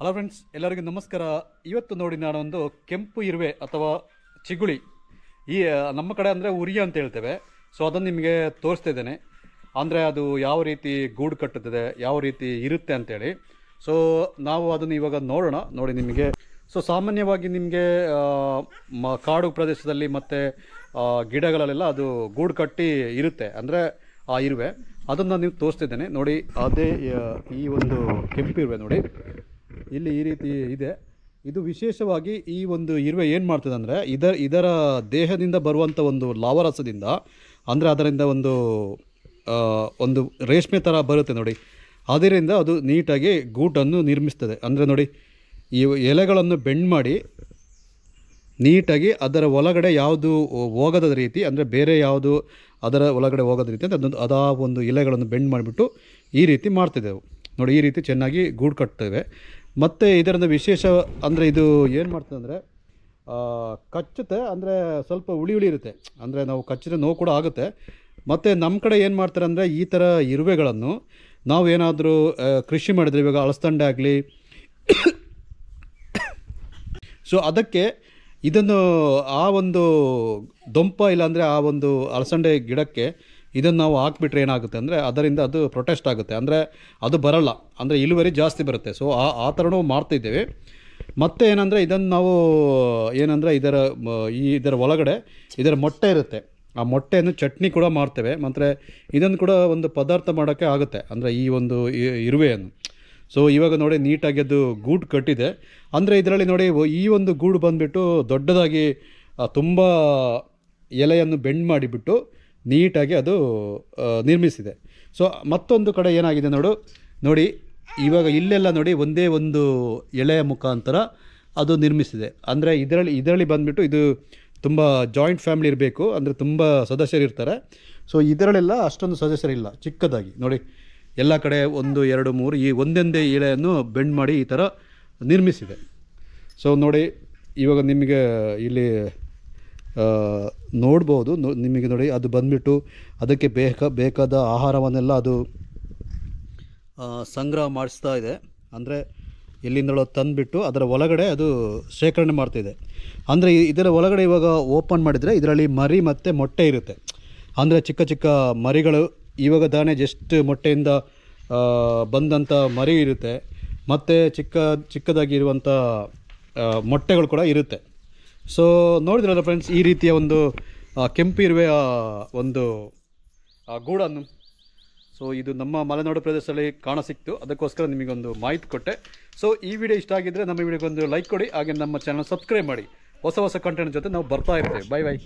Hello friends ಎಲ್ಲರಿಗೂ ನಮಸ್ಕಾರ. ಇವತ್ತು ನೋಡಿ ನಾನೊಂದು ಕೆಂಪು ಇರುವೆ ಅಥವಾ ಚಿಗುಳಿ. ಈ ನಮ್ಮ ಕಡೆ ಅಂದರೆ ಉರಿಯ ಅಂತ ಹೇಳ್ತೇವೆ. ಸೊ ಅದನ್ನು ನಿಮಗೆ ತೋರಿಸ್ತಾ ಇದ್ದೇನೆ. ಅಂದರೆ ಅದು ಯಾವ ರೀತಿ ಗೂಡು ಕಟ್ಟುತ್ತದೆ, ಯಾವ ರೀತಿ ಇರುತ್ತೆ ಅಂತೇಳಿ. ಸೊ ನಾವು ಅದನ್ನು ಇವಾಗ ನೋಡೋಣ. ನೋಡಿ ನಿಮಗೆ. ಸೊ ಸಾಮಾನ್ಯವಾಗಿ ನಿಮಗೆ ಮ, ಕಾಡು ಪ್ರದೇಶದಲ್ಲಿ ಮತ್ತು ಗಿಡಗಳಲ್ಲೆಲ್ಲ ಅದು ಗೂಡು ಕಟ್ಟಿ ಇರುತ್ತೆ ಅಂದರೆ ಆ ಇರುವೆ. ಅದನ್ನು ನೀವು ತೋರಿಸ್ತಿದ್ದೇನೆ ನೋಡಿ, ಅದೇ ಈ ಒಂದು ಕೆಂಪು ಇರುವೆ ನೋಡಿ. ಇಲ್ಲಿ ಈ ರೀತಿ ಇದೆ. ಇದು ವಿಶೇಷವಾಗಿ ಈ ಒಂದು ಇರುವೆ ಏನು ಮಾಡ್ತದೆ ಅಂದರೆ ಇದರ ಇದರ ದೇಹದಿಂದ ಬರುವಂಥ ಒಂದು ಲಾವರಸದಿಂದ, ಅಂದರೆ ಅದರಿಂದ ಒಂದು ಒಂದು ರೇಷ್ಮೆ ಥರ ಬರುತ್ತೆ ನೋಡಿ. ಅದರಿಂದ ಅದು ನೀಟಾಗಿ ಗೂಟನ್ನು ನಿರ್ಮಿಸ್ತದೆ. ಅಂದರೆ ನೋಡಿ, ಈ ಎಲೆಗಳನ್ನು ಬೆಂಡ್ ಮಾಡಿ ನೀಟಾಗಿ ಅದರ ಒಳಗಡೆ ಯಾವುದು ಹೋಗದ ರೀತಿ, ಅಂದರೆ ಬೇರೆ ಯಾವುದು ಅದರ ಒಳಗಡೆ ಹೋಗೋದ ರೀತಿ, ಅಂದರೆ ಅದೊಂದು, ಅದಾ ಒಂದು ಎಲೆಗಳನ್ನು ಬೆಂಡ್ ಮಾಡಿಬಿಟ್ಟು ಈ ರೀತಿ ಮಾಡ್ತಿದ್ದೆವು. ನೋಡಿ, ಈ ರೀತಿ ಚೆನ್ನಾಗಿ ಗೂಡು ಕಟ್ತೇವೆ. ಮತ್ತು ಇದರಿಂದ ವಿಶೇಷ ಅಂದರೆ ಇದು ಏನು ಮಾಡ್ತದೆ ಅಂದರೆ ಕಚ್ಚುತ್ತೆ, ಅಂದರೆ ಸ್ವಲ್ಪ ಉಳಿ ಉಳಿ ಇರುತ್ತೆ. ಅಂದರೆ ನಾವು ಕಚ್ಚಿದ್ರೆ ನೋವು ಕೂಡ ಆಗುತ್ತೆ. ಮತ್ತು ನಮ್ಮ ಕಡೆ ಏನು ಮಾಡ್ತಾರೆ ಅಂದರೆ ಈ ಥರ ಇರುವೆಗಳನ್ನು ನಾವು ಏನಾದರೂ ಕೃಷಿ ಮಾಡಿದ್ರೆ ಇವಾಗ ಅಳಸ್ತಂಡೆ ಆಗಲಿ ಸೊ ಅದಕ್ಕೆ ಇದನ್ನು ಆ ಒಂದು ದೊಂಪ ಇಲ್ಲಾಂದರೆ ಆ ಒಂದು ಅಲಸಂಡೆ ಗಿಡಕ್ಕೆ ಇದನ್ನು ನಾವು ಹಾಕ್ಬಿಟ್ರೆ ಏನಾಗುತ್ತೆ ಅಂದರೆ ಅದರಿಂದ ಅದು ಪ್ರೊಟೆಸ್ಟ್ ಆಗುತ್ತೆ. ಅಂದರೆ ಅದು ಬರಲ್ಲ. ಅಂದರೆ ಇಳುವರಿ ಜಾಸ್ತಿ ಬರುತ್ತೆ. ಸೊ ಆ ಆ ಥರನೂ ಮಾಡ್ತಿದ್ದೇವೆ. ಮತ್ತೆ ಏನಂದರೆ ಇದನ್ನು ನಾವು, ಏನಂದರೆ ಇದರ ಈ ಇದರ ಒಳಗಡೆ ಇದರ ಮೊಟ್ಟೆ ಇರುತ್ತೆ. ಆ ಮೊಟ್ಟೆಯನ್ನು ಚಟ್ನಿ ಕೂಡ ಮಾಡ್ತೇವೆ. ಮತ್ತು ಇದನ್ನು ಕೂಡ ಒಂದು ಪದಾರ್ಥ ಮಾಡೋಕ್ಕೆ ಆಗುತ್ತೆ. ಅಂದರೆ ಈ ಒಂದು ಇರುವೆಯನ್ನು. ಸೊ ಇವಾಗ ನೋಡಿ ನೀಟಾಗಿ ಅದು ಗೂಡು ಕಟ್ಟಿದೆ. ಅಂದರೆ ಇದರಲ್ಲಿ ನೋಡಿ ಈ ಒಂದು ಗೂಡು ಬಂದುಬಿಟ್ಟು ದೊಡ್ಡದಾಗಿ ತುಂಬ ಎಲೆಯನ್ನು ಬೆಂಡ್ ಮಾಡಿಬಿಟ್ಟು ನೀಟಾಗಿ ಅದು ನಿರ್ಮಿಸಿದೆ. ಸೊ ಮತ್ತೊಂದು ಕಡೆ ಏನಾಗಿದೆ ನೋಡು, ನೋಡಿ, ಇವಾಗ ಇಲ್ಲೆಲ್ಲ ನೋಡಿ ಒಂದೇ ಒಂದು ಎಳೆಯ ಮುಖಾಂತರ ಅದು ನಿರ್ಮಿಸಿದೆ. ಅಂದರೆ ಇದರಲ್ಲಿ ಇದರಲ್ಲಿ ಬಂದುಬಿಟ್ಟು ಇದು ತುಂಬ ಜಾಯಿಂಟ್ ಫ್ಯಾಮಿಲಿ ಇರಬೇಕು, ಅಂದರೆ ತುಂಬ ಸದಸ್ಯರು ಇರ್ತಾರೆ. ಸೊ ಇದರಲ್ಲೆಲ್ಲ ಅಷ್ಟೊಂದು ಸದಸ್ಯರಿಲ್ಲ ಚಿಕ್ಕದಾಗಿ. ನೋಡಿ, ಎಲ್ಲ ಕಡೆ ಒಂದು, ಎರಡು, ಮೂರು, ಈ ಒಂದೊಂದೇ ಎಳೆಯನ್ನು ಬೆಂಡ್ ಮಾಡಿ ಈ ಥರ ನಿರ್ಮಿಸಿದೆ. ಸೊ ನೋಡಿ, ಇವಾಗ ನಿಮಗೆ ಇಲ್ಲಿ ನೋಡ್ಬೋದು. ನಿಮಗೆ ನೋಡಿ, ಅದು ಬಂದುಬಿಟ್ಟು ಅದಕ್ಕೆ ಬೇಕ, ಬೇಕಾದ ಆಹಾರವನ್ನೆಲ್ಲ ಅದು ಸಂಗ್ರಹ ಮಾಡಿಸ್ತಾ ಇದೆ. ಅಂದರೆ ಎಲ್ಲಿಂದಲೋ ತಂದುಬಿಟ್ಟು ಅದರ ಒಳಗಡೆ ಅದು ಶೇಖರಣೆ ಮಾಡ್ತಿದೆ. ಅಂದರೆ ಇದರ ಒಳಗಡೆ ಇವಾಗ ಓಪನ್ ಮಾಡಿದರೆ ಇದರಲ್ಲಿ ಮರಿ ಮತ್ತು ಮೊಟ್ಟೆ ಇರುತ್ತೆ. ಅಂದರೆ ಚಿಕ್ಕ ಚಿಕ್ಕ ಮರಿಗಳು, ಇವಾಗ ತಾನೇ ಜಸ್ಟ್ ಮೊಟ್ಟೆಯಿಂದ ಬಂದಂಥ ಮರಿ ಇರುತ್ತೆ. ಮತ್ತು ಚಿಕ್ಕ ಚಿಕ್ಕದಾಗಿರುವಂಥ ಮೊಟ್ಟೆಗಳು ಕೂಡ ಇರುತ್ತೆ. ಸೊ ನೋಡಿದ್ರಲ್ಲ ಫ್ರೆಂಡ್ಸ್ ಈ ರೀತಿಯ ಒಂದು ಕೆಂಪು ಇರುವೆಯ ಒಂದು ಗೂಡನ್ನು. ಸೊ ಇದು ನಮ್ಮ ಮಲೆನಾಡು ಪ್ರದೇಶದಲ್ಲಿ ಕಾಣ ಸಿಕ್ತು. ಅದಕ್ಕೋಸ್ಕರ ನಿಮಗೊಂದು ಮಾಹಿತಿ ಕೊಟ್ಟೆ. ಸೊ ಈ ವಿಡಿಯೋ ಇಷ್ಟ ಆಗಿದ್ದರೆ ನಮ್ಮ ವಿಡಿಯೋಗೊಂದು ಲೈಕ್ ಕೊಡಿ. ಹಾಗೆ ನಮ್ಮ ಚಾನಲ್ ಸಬ್ಸ್ಕ್ರೈಬ್ ಮಾಡಿ. ಹೊಸ ಹೊಸ ಕಂಟೆಂಟ್ ಜೊತೆ ನಾವು ಬರ್ತಾ ಇರ್ತೇವೆ. Bye bye